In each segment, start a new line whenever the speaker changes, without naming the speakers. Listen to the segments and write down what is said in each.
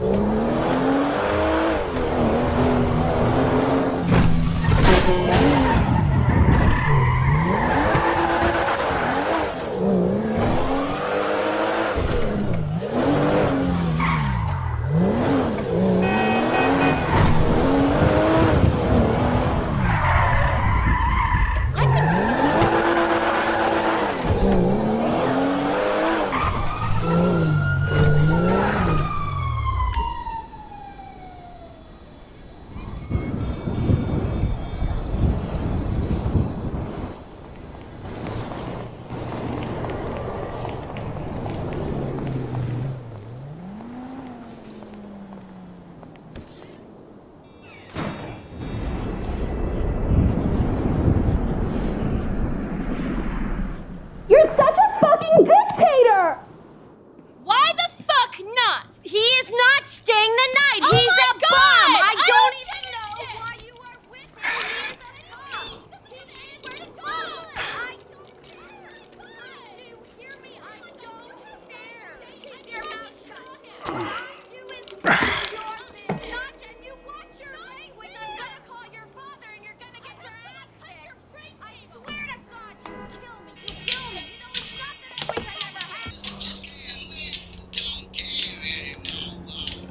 You're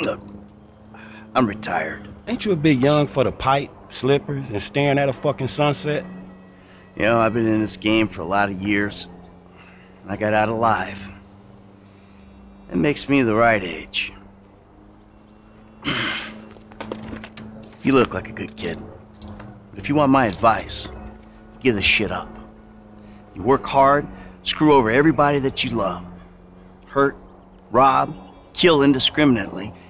Look, I'm retired.
Ain't you a bit young for the pipe, slippers, and staring at a fucking sunset?
You know, I've been in this game for a lot of years. I got out alive. That makes me the right age. you look like a good kid. But if you want my advice, give this shit up. You work hard, screw over everybody that you love. Hurt, rob, kill indiscriminately,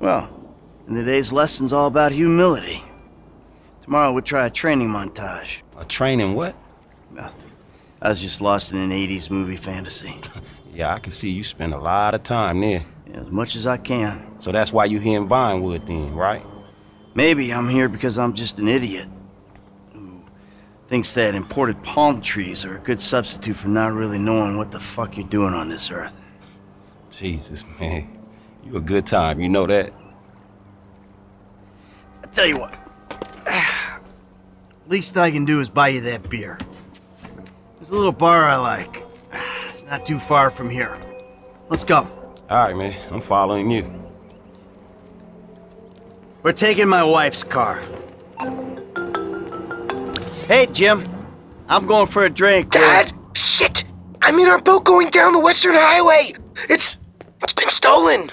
Well, and today's lesson's all about humility. Tomorrow we'll try a training montage.
A training what?
Nothing. I was just lost in an 80s movie fantasy.
Yeah, I can see you spend a lot of time there.
As much as I can.
So that's why you're here in Vinewood then, right?
Maybe I'm here because I'm just an idiot who thinks that imported palm trees are a good substitute for not really knowing what the fuck you're doing on this earth.
Jesus, man. You a good time, you know that?
I tell you what. Least I can do is buy you that beer. There's a little bar I like. It's not too far from here. Let's go.
All right, man. I'm following you.
We're taking my wife's car. Hey, Jim. I'm going for a drink.
Dad! Shit! I'm in our boat going down the Western Highway! It's. it's been stolen!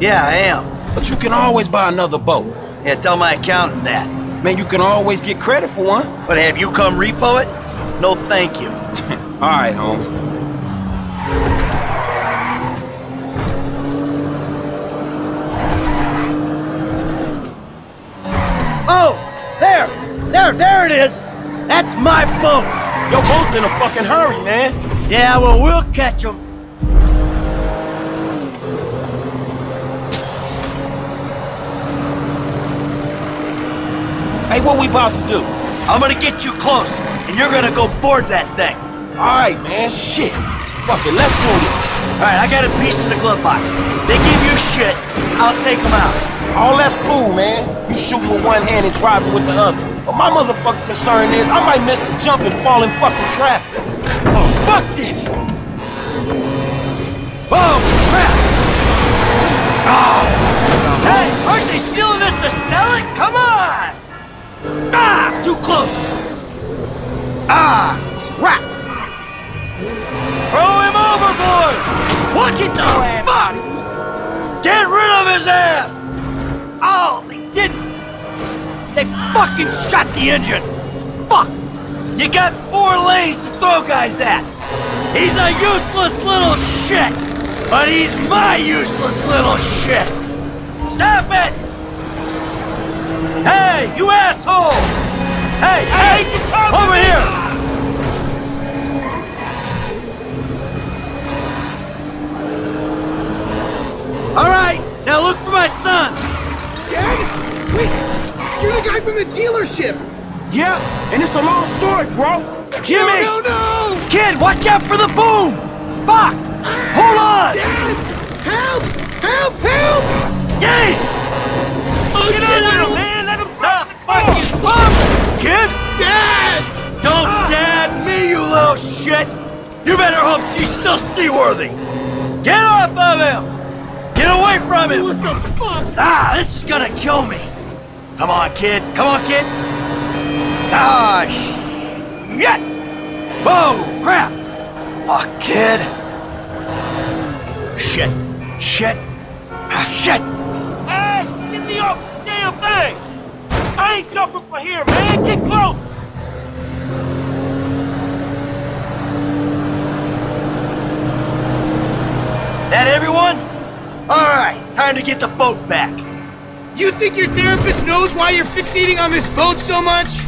Yeah, I am.
But you can always buy another boat.
Yeah, tell my accountant that.
Man, you can always get credit for one.
But have you come repo it? No, thank you.
All right, homie.
Oh, there, there, there it is. That's my boat.
Your boat's in a fucking hurry, man.
Yeah, well, we'll catch them.
Hey, what we about to do?
I'm gonna get you close, and you're gonna go board that thing.
All right, man. Shit. Fuck it. Let's do this.
All right, I got a piece in the glove box. They give you shit, I'll take them out.
All that's cool, man. You shooting with one hand and driving with the other. But my motherfucking concern is I might miss the jump and fall in fucking traffic. Oh, fuck this!
Oh, crap! Oh. Hey, aren't they stealing this to sell it? Come on! Ah, too close. Ah, crap! Throw him overboard! What the
ass
fuck? Get rid of his ass! Oh, they didn't! They fucking shot the engine! Fuck! You got four lanes to throw guys at! He's a useless little shit! But he's my useless little shit! Stop it! Hey, you asshole! Hey, hey! Over here! All right, now look for my son!
Dad? Wait, you're the guy from the dealership.
Yeah, and it's a long story, bro.
Jimmy!
No, no, no!
Kid, watch out for the boom! Fuck! Hold on!
Dad! Help! Help! Help!
Yay!
Oh,
Get
shit,
on
I
man. Let him
Stop
drive.
fucking up! Kid!
Dad!
Don't dad me, you little shit! You better hope she's still seaworthy! Get off of him! Get away from him!
What the fuck?
Ah, this is gonna kill me! Come on, kid! Come on, kid! Ah, shit! Whoa, crap! Fuck, kid! Shit! Shit! Ah, shit!
Hey, get me off the damn thing. I ain't jumping for here, man. Get close.
That everyone? Alright, time to get the boat back.
You think your therapist knows why you're fixating on this boat so much?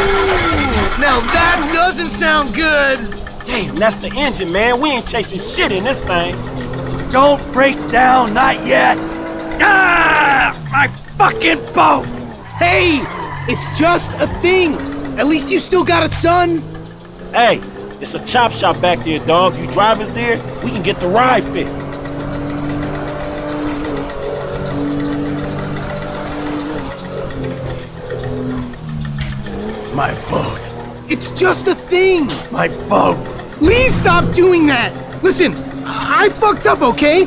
Ooh, now that doesn't sound good.
Damn, that's the engine, man. We ain't chasing shit in this thing.
Don't break down, not yet! Ah! My fucking boat!
Hey, it's just a thing. At least you still got a son.
Hey, it's a chop shop back there, dog. You drivers there, we can get the ride fixed.
My boat.
It's just a thing.
My boat.
Please stop doing that. Listen, I fucked up, okay?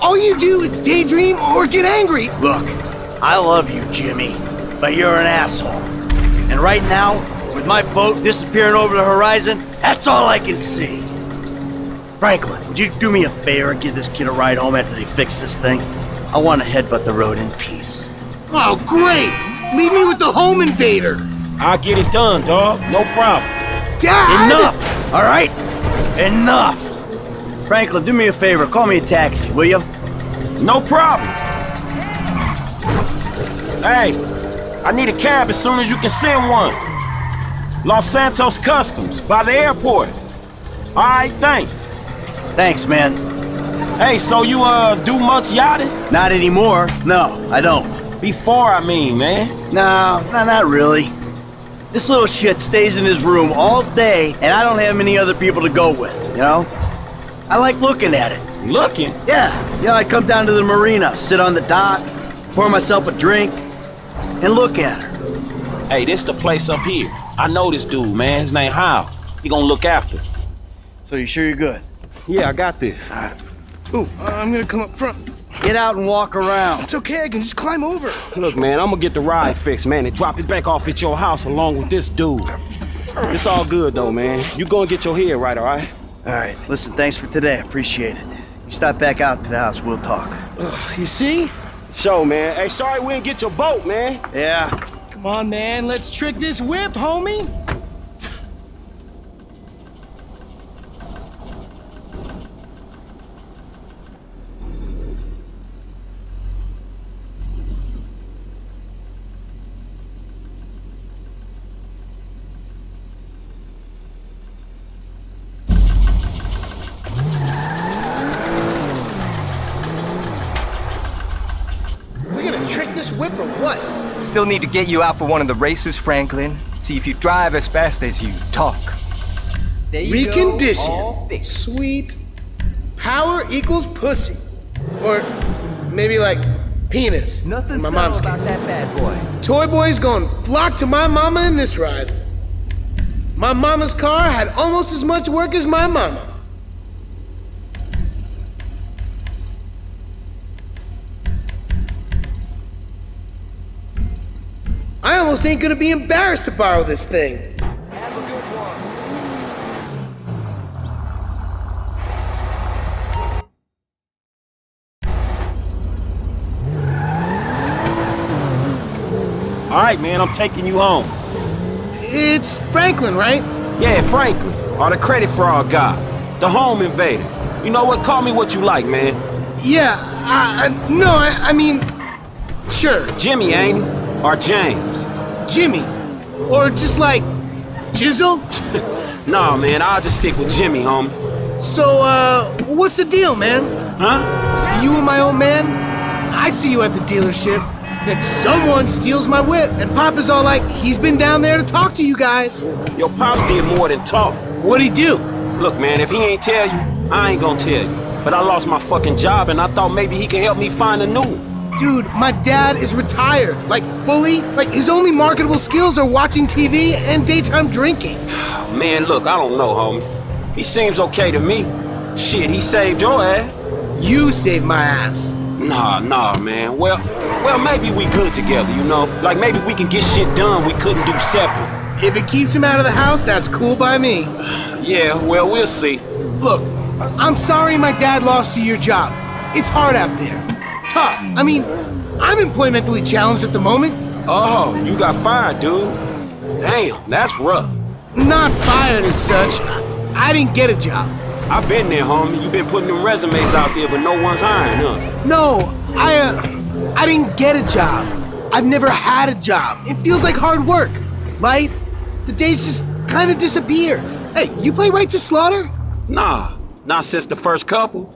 all you do is daydream or get angry.
Look, I love you, Jimmy, but you're an asshole. And right now, with my boat disappearing over the horizon, that's all I can see. Franklin, would you do me a favor and give this kid a ride home after they fix this thing? I want to headbutt the road in peace.
Oh, great! Leave me with the home invader.
I'll get it done, dog. No problem.
Dad!
Enough! All right? Enough! Franklin, do me a favor. Call me a taxi, will you?
No problem. Hey, I need a cab as soon as you can send one. Los Santos Customs, by the airport. All right, thanks.
Thanks, man.
Hey, so you, uh, do much yachting?
Not anymore. No, I don't.
Before, I mean, man.
No, no, not really. This little shit stays in his room all day, and I don't have many other people to go with, you know? I like looking at it.
Looking?
Yeah, yeah, I come down to the marina, sit on the dock, pour myself a drink, and look at her.
Hey, this the place up here. I know this dude, man. His name How. He gonna look after.
So you sure you're good?
Yeah, I got this.
Ooh, uh, I'm gonna come up front.
Get out and walk around.
It's okay, I can just climb over.
Look, man, I'm gonna get the ride fixed, man, and drop it back off at your house along with this dude. It's all good though, man. You go and get your head right, all right?
All right, listen, thanks for today. Appreciate it. You stop back out to the house, we'll talk.
You see?
Show, man. Hey, sorry we didn't get your boat, man.
Yeah,
Come on, man, let's trick this whip, homie.
Still need to get you out for one of the races, Franklin. See if you drive as fast as you talk. There you
Recondition.
fixed.
Sweet. Power equals pussy. Or maybe like penis.
Nothing
in my
subtle
mom's
about
case.
that bad boy.
Toy boy's gonna flock to my mama in this ride. My mama's car had almost as much work as my mama. Ain't gonna be embarrassed to borrow this thing.
All right, man, I'm taking you home.
It's Franklin, right?
Yeah, Franklin, or the credit fraud guy, the home invader. You know what? Call me what you like, man.
Yeah, I, I, no, I, I mean, sure,
Jimmy, ain't he? Or James?
Jimmy. Or just like, Jizzle?
Nah, man, I'll just stick with Jimmy, homie.
So, uh, what's the deal, man?
Huh?
You and my old man? I see you at the dealership. Then someone steals my whip, and Papa's all like, he's been down there to talk to you guys.
Your pops did more than talk.
What'd he do?
Look, man, if he ain't tell you, I ain't gonna tell you. But I lost my fucking job, and I thought maybe he could help me find a new one.
Dude, my dad is retired. Like, fully. Like, his only marketable skills are watching TV and daytime drinking.
Man, look, I don't know, homie. He seems okay to me. Shit, he saved your ass.
You saved my ass.
Nah, nah, man. Well, well, maybe we good together, you know? Like maybe we can get shit done we couldn't do separate.
If it keeps him out of the house, that's cool by me.
Yeah, well, we'll see.
Look, I'm sorry my dad lost you your job. It's hard out there. Tough. I mean, I'm employmentally challenged at the moment.
Oh, you got fired, dude. Damn, that's rough.
Not fired as such. I didn't get a job.
I've been there, homie. You've been putting them resumes out there, but no one's hiring, huh?
No, I, uh, I didn't get a job. I've never had a job. It feels like hard work. Life, the days just kind of disappear. Hey, you play Righteous Slaughter?
Nah, not since the first couple.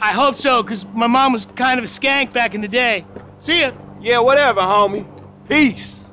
I, hope so, because my mom was kind of a skank back in the day. See ya.
Yeah, whatever, homie. Peace.